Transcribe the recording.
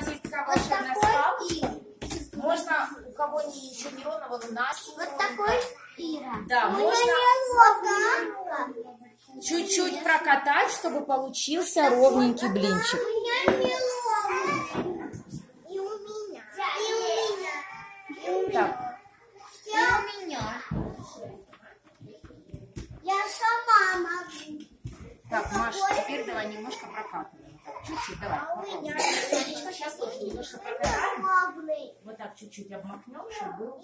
нас есть такая Вот волшебная скалка. и Можно, у кого не, еще неровного луна. вот такой Ира. Да, У можно чуть-чуть прокатать, чтобы получился ровненький блинчик. У меня. И у меня. И у меня. И у меня. Так, так, Маша, теперь давай немножко прокатываем. Чуть-чуть, давай. А. Сонечка, сейчас тоже немножко прокатаем. Главный. Вот так чуть-чуть обмакнем, чтобы был